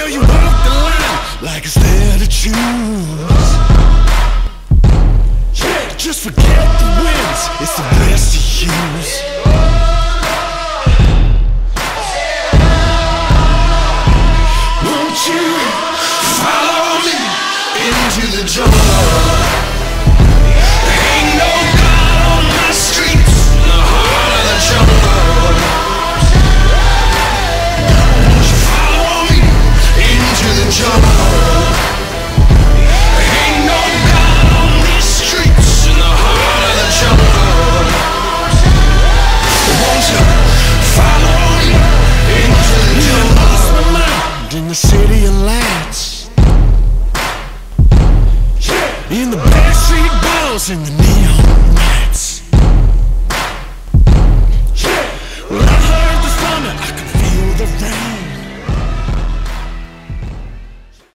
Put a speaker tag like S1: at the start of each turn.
S1: Will you walk the line like it's there to choose? Yeah, just forget the wins, it's the best to use. Won't you follow me into the jungle? The city of lights. In the backstreet balls in the neon